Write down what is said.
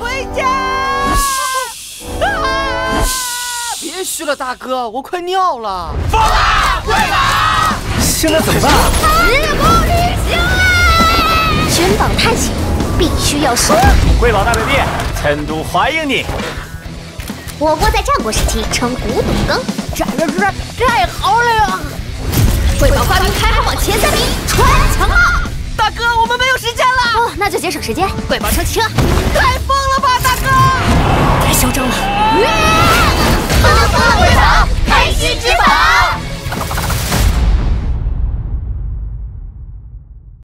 回家！啊！别嘘了，大哥，我快尿了。疯了，贵！现在怎么办？日不旅行啊！寻宝探险必须要说。贵宝大表弟，成都欢迎你。我国在战国时期称古董羹，这这这太好了呀！贵宝发明排行榜前三名，穿墙了。大哥，我们没有时间了。哦，那就节省时间。贵宝车汽车，开疯，